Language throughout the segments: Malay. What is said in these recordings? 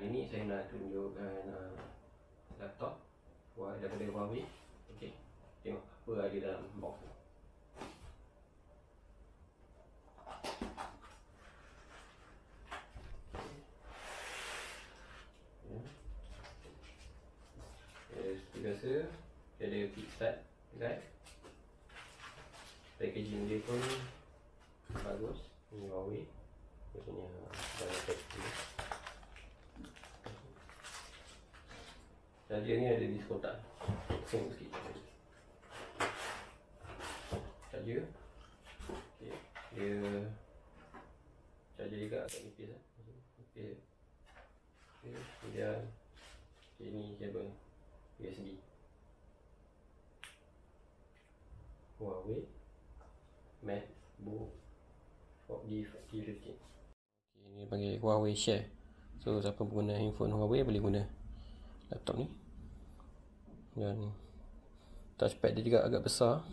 Ini saya nak tunjukkan uh, laptop buat daripada Huawei. Okey. Tengok apa ada dalam box biasa dia ada quick start guide packaging dia pun bagus Huawei dia punya banyak packaging Charger ni ada diskon tak? Tengok sikit. Charger? Okay. Dia Charger juga agak nipis lah Nipis okay. Kemudian okay, Ni kabel USB Huawei MacBook 4D 50 okay, Ini panggil Huawei Share. So siapa pengguna handphone Huawei boleh guna laptop ni. Dan touchpad dia juga agak besar.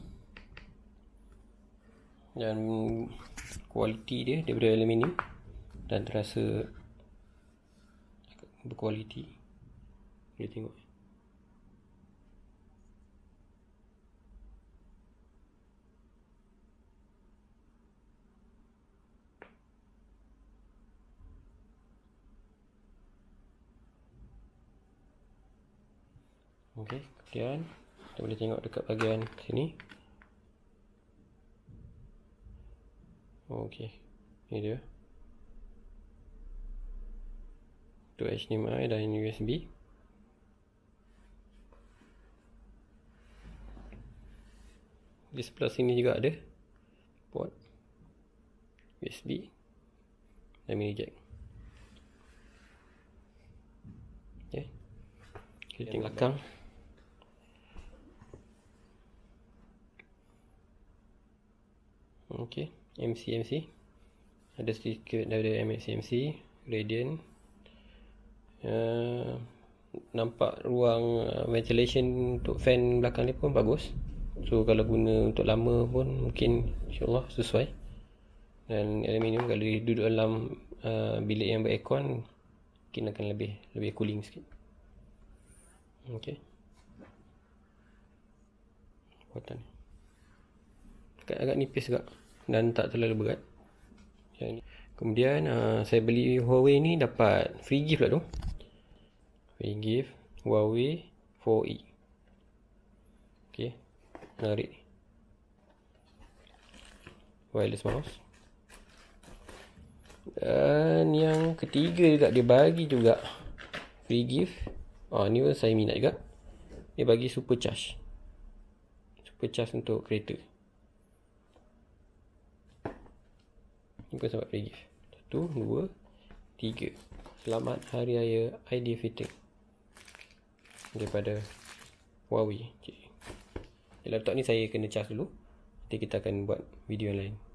Dan kualiti dia daripada aluminium. Dan terasa berkualiti. Boleh tengok Okey, kemudian kita boleh tengok dekat bahagian sini. Okey. Ini dia. Tu HDMI dan USB. Di sebelah sini juga ada port USB dan mini jack. Okey. Kita tengok belakang. Okey, MC MC. Ada stiker dari MC MC, Radiant. Uh, nampak ruang uh, ventilation untuk fan belakang ni pun bagus. So kalau guna untuk lama pun mungkin insyaAllah sesuai. Dan aluminium kalau duduk dalam uh, bilik yang beraircon mungkin akan lebih lebih cooling sikit. Okey. Kuatan ni agak, agak nipis juga. Dan tak terlalu berat. Yang kemudian uh, saya beli Huawei ni dapat free gift lah tu. Free gift Huawei 4E ok menarik. Wireless mouse. Dan yang ketiga juga dia bagi juga free gift. Oh ni pun saya minat juga. Dia bagi super charge. Super charge untuk kereta Bukan sebab free gift Satu, dua, tiga. Selamat Hari Raya ID Fitting Daripada Huawei. Okay. Laptop ni saya kena charge dulu. Nanti kita akan buat video lain